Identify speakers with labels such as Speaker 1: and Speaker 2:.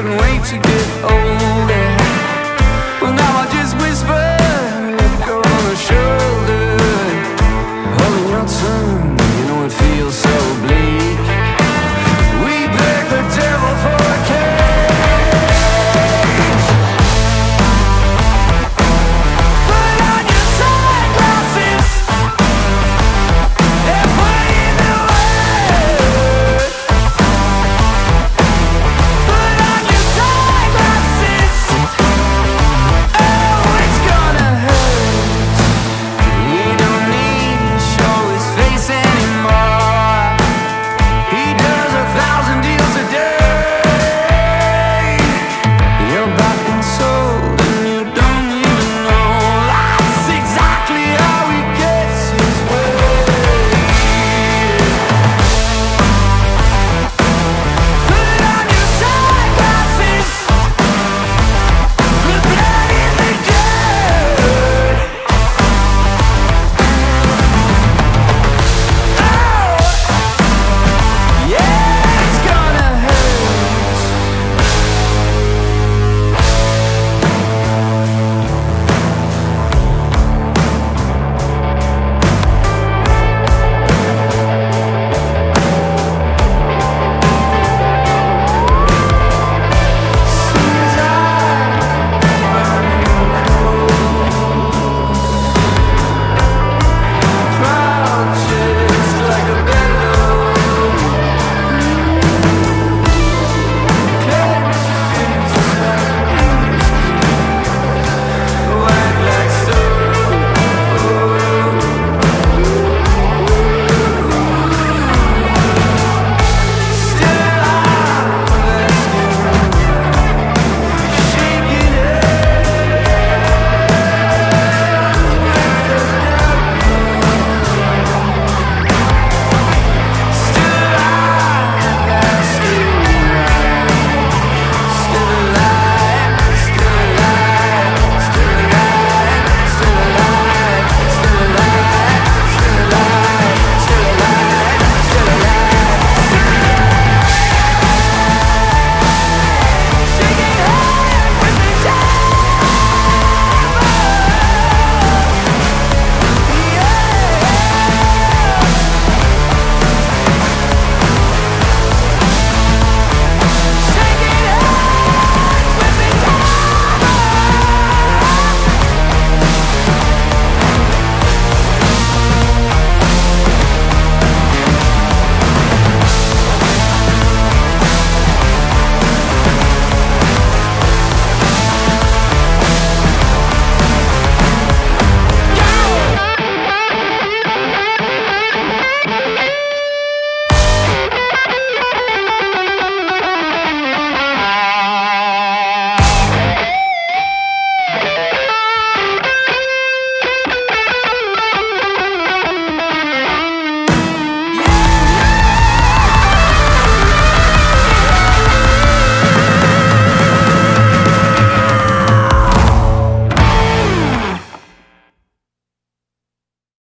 Speaker 1: couldn't wait to get old.